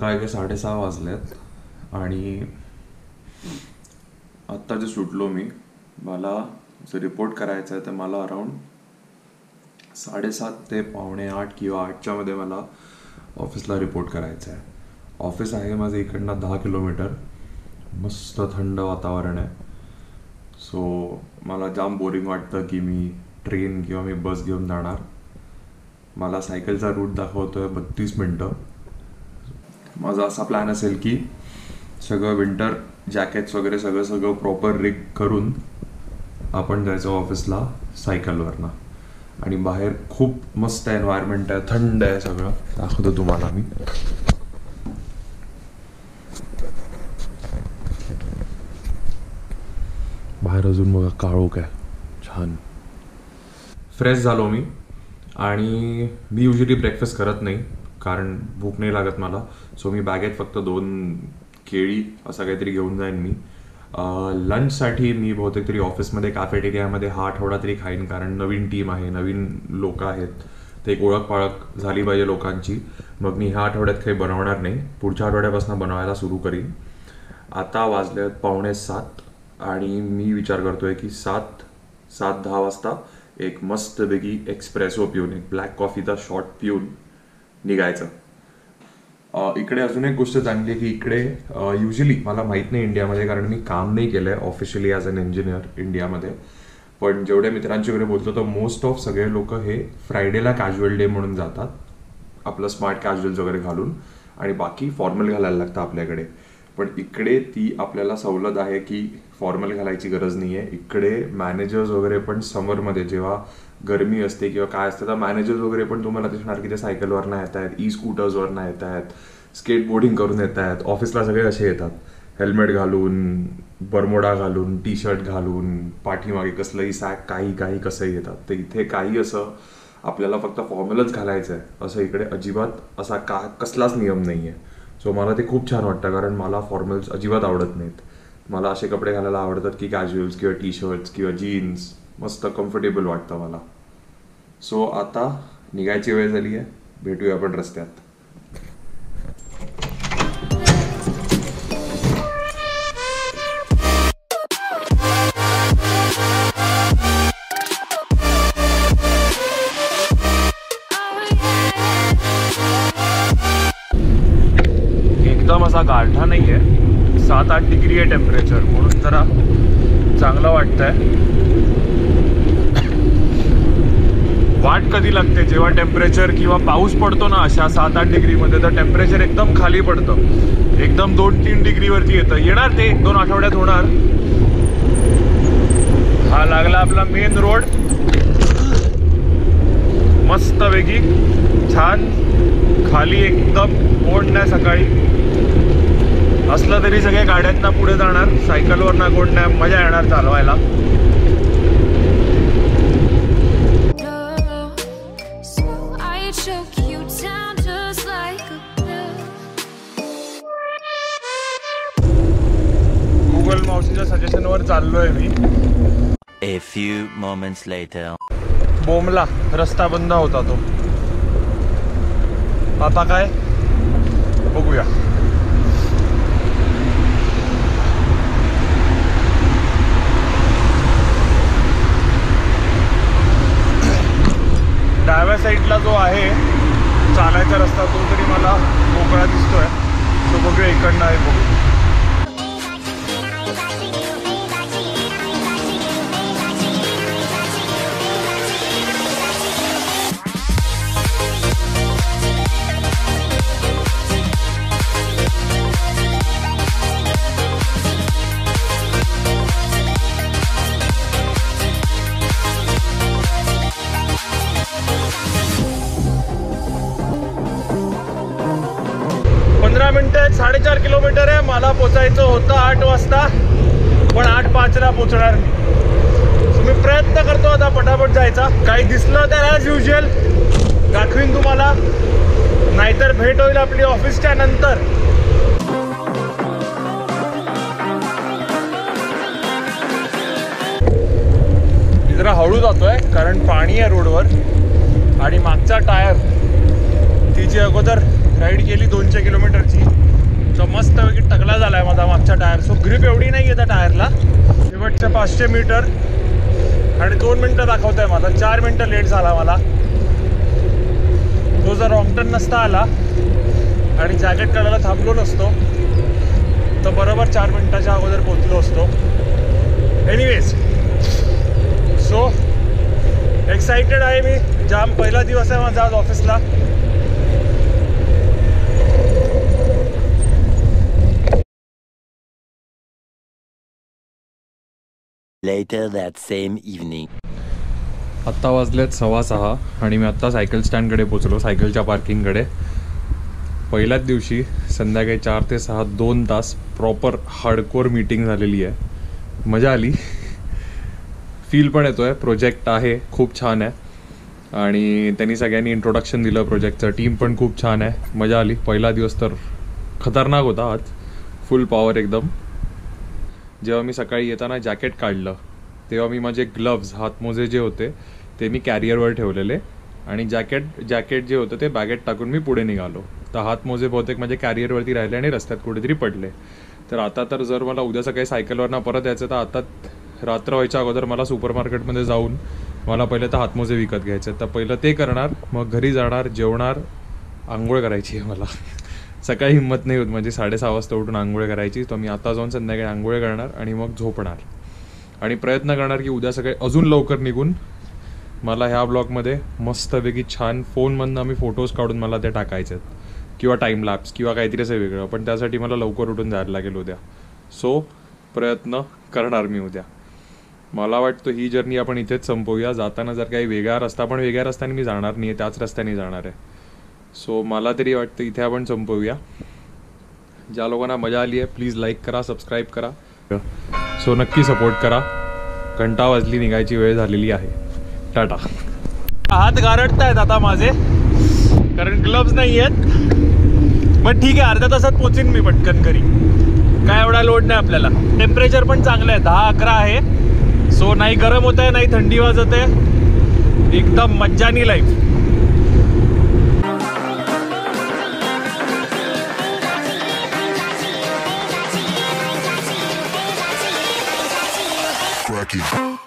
सकाळचे साडेसहा वाजलेत. आणि आत्ता जे सुटलो मी मला जो रिपोर्ट करायचं आहे तर मला अराऊंड साडेसात ते पावणे आठ किंवा आठच्या मध्ये मला ऑफिसला रिपोर्ट करायचं आहे ऑफिस आहे माझं इकडनं दहा किलोमीटर मस्त थंड वातावरण आहे. सो मला जाम बोरिंग वाटतं की मी ट्रेन किंवा मी बस घेऊन जाणार. मला सायकलचा रूट दाखवतो आहे बत्तीस मिनटं. माझा असा प्लॅन असेल की सगळं विंटर जॅकेट्स वगैरे सगळं सगळं प्रॉपर रिग करून आपण जायचं ऑफिसला सायकलवरनं आणि बाहेर खूप मस्त एन्व्हायरमेंट आहे थंड आहे सगळं. दाखवतो तुम्हाला मी. बाहेर अजून बघा काळोख आहे. छान. फ्रेश झालो मी. आणि मी युजली ब्रेकफास्ट करत नाही. कारण भूक नाही लागत मला. सो मी बॅगेत फक्त दोन केळी असं काहीतरी घेऊन जाईन मी. लंचसाठी मी बहुतेक तरी ऑफिसमध्ये कॅफेटेरियामध्ये हा आठवडा तरी खाईन. कारण नवीन टीम आहे नवीन लोक आहेत. ते एक ओळख पाळख झाली पाहिजे लोकांची. मग मी ह्या आठवड्यात काही बनवणार नाही. पुढच्या आठवड्यापासून बनवायला सुरू करीन. आता वाजले पावणे सात आणि मी विचार करतोय की सात सात दहा वाजता एक मस्तपैकी एक्सप्रेसो पिऊन एक ब्लॅक कॉफीचा शॉट पिऊन निघायचं. इकडे अजून एक गोष्ट चांगली आहे की इकडे युजली मला माहीत नाही इंडियामध्ये कारण मी काम नाही केलंय ऑफिशियली ॲज अन इंजिनियर इंडियामध्ये. पण जेवढ्या मित्रांची वगैरे बोलतो तर मोस्ट ऑफ सगळे लोक हे फ्रायडेला कॅज्युअल डे म्हणून जातात. आपलं स्मार्ट कॅज्युअल्स वगैरे घालून आणि बाकी फॉर्मल घालायला लागतं आपल्याकडे. पण इकडे ती आपल्याला सवलत आहे की फॉर्मल घालायची गरज नाही आहे इकडे मॅनेजर्स वगैरे पण समरमध्ये जेव्हा गरमी असते किंवा काय असतं तर मॅनेजर्स वगैरे पण तुम्हाला दिसणार की ते सायकलवरनं येत आहेत ई स्कूटर्सवरनं येत आहेत स्केटबोर्डिंग करून येत आहेत ऑफिसला सगळे असे येतात. हेल्मेट घालून बरमोडा घालून टी शर्ट घालून पाठीमागे कसलंही सॅक काही काही कसंही येतात. तर इथे काही असं आपल्याला फक्त फॉर्मलच घालायचं आहे असं इकडे अजिबात असा का कसलाच नियम नाही आहे सो मला ते खूप छान वाटतं कारण मला फॉर्मल्स अजिबात आवडत नाहीत. मला असे कपडे घालायला आवडतात की कॅज्युअल्स किंवा टी शर्ट्स किंवा जीन्स मस्त कम्फर्टेबल वाटतं मला. सो आता निघायची वेळ झाली आहे. भेटूया आपण रस्त्यात. एकदम असा गारठा नाही आहे सात आठ डिग्री आहे टेम्परेचर म्हणून जरा चांगलं वाटतंय. वाट कधी लागते? जेव्हा टेम्परेचर किंवा पाऊस पडतो ना अशा सात आठ डिग्रीमध्ये तर टेम्परेचर एकदम खाली पडतं. एकदम दोन तीन डिग्रीवरती येतं. येणार ते एक दोन आठवड्यात होणार. हा लागला आपला मेन रोड मस्त छान. खाली एकदम कोण नाही सकाळी. असलं तरी सगळे गाड्यांना पुढे जाणार. सायकलवर ना कोण नाही मजा येणार चालवायला. गुगल मावशीच्या सजेशनवर चाललोय मी. A few moments later. Bumla रस्ता बंद होता तो. आता काय? बघूया. साईडला जो आहे चालायचा रस्ता तो तरी मला मोकळा दिसतोय. तो बघूया इकडनं आहे बघू. किलोमीटर आहे. मला पोचायचं होतं आठ वाजता पण आठ पाचला पोचणार मी. मी प्रयत्न करतो आता पटापट जायचा. काही दिसलं तर ॲज युजल दाखवीन तुम्हाला. नाहीतर भेट होईल आपली ऑफिसच्या नंतर. जरा हळू जातोय कारण पाणी आहे रोडवर आणि मागचा टायर तिची अगोदर राईड केली दोनशे किलोमीटरची. सो मस्तपैकी टकला झाला आहे माझा मागचा टायर. सो ग्रिप एवढी नाही आहे त्या टायरला. शेवटच्या पाचशे मीटर आणि दोन मिनटं दाखवत आहे माझा चार मिनटं लेट झाला मला. तो जर रॉंगटन नसता आला आणि जॅकेट काढायला थांबलो नसतो तर बरोबर चार मिनटाच्या अगोदर पोचलो असतो. एनिवेज सो एक्साइटेड आहे मी. जाम पहिला दिवस आहे माझा आज ऑफिसला Later that same evening. आत्ता वाजलेत सव्वा सहा आणि मी आत्ता सायकल स्टँडकडे पोचलो सायकलच्या पार्किंगकडे. पहिल्याच दिवशी संध्याकाळी चार ते सहा दोन तास प्रॉपर हार्डकोर मीटिंग झालेली आहे. मजा आली. फील पण येतो आहे प्रोजेक्ट आहे. खूप छान आहे. आणि त्यांनी सगळ्यांनी इंट्रोडक्शन दिलं प्रोजेक्टचं टीम पण खूप छान आहे. मजा आली. पहिला दिवस तर खतरनाक होता आज. फुल पॉवर एकदम. जेव्हा मी सकाळी येताना जॅकेट काढलं तेव्हा मी माझे ग्लव्ज हातमोजे जे होते ते मी कॅरियरवर ठेवलेले आणि जॅकेट जॅकेट जे होतं ते बॅगेत टाकून मी पुढे निघालो. तर हातमोजे बहुतेक माझे कॅरियरवरती राहिले आणि रस्त्यात कुठेतरी पडले. तर आता तर जर मला उद्या सकाळी सायकलवरनं परत यायचं तर आता रात्र व्हायच्या अगोदर मला सुपर मार्केटमध्ये जाऊन मला पहिले तर हातमोजे विकत घ्यायचे. तर पहिलं ते करणार मग घरी जाणार जेवणार आंघोळ करायची आहे मला. सकाळी हिंमत नाही होत. म्हणजे साडेसहा वाजता उठून आंघोळ करायची. तर मी आता जाऊन संध्याकाळी आंघोळ करणार आणि मग झोपणार. आणि प्रयत्न करणार की उद्या सकाळी अजून लवकर निघून मला ह्या ब्लॉगमध्ये मस्तपैकी छान फोनमधनं आम्ही फोटोज काढून मला ते टाकायचे आहेत. किंवा टाईम लॅप्स किंवा काहीतरी असं वेगळं. पण त्यासाठी मला लवकर उठून जायला लागेल उद्या. सो प्रयत्न करणार मी उद्या. मला वाटतं ही जर्नी आपण इथेच संपवूया. जाताना जर काही वेगळा रस्ता पण वेगळ्या रस्त्याने मी जाणार नाही आहे त्याच रस्त्याने जाणार आहे. सो मला तरी वाटतं इथे आपण संपवूया. ज्या लोकांना मजा आली आहे प्लीज लाईक करा सबस्क्राईब करा. सो नक्की सपोर्ट करा. घंटा वाजली निघायची वेळ झालेली आहे. टाटा. हात गारटत आहेत आता माझे. कारण ग्लव्स नाही आहेत. बट ठीक आहे अर्ध्या तासात पोचीन मी पटकन घरी. काय एवढा लोड नाही आपल्याला. टेम्परेचर पण चांगलं आहे दहा अकरा आहे. सो नाही गरम होत आहे नाही थंडी वाजत आहे एकदम मज्जानी लाईफ record.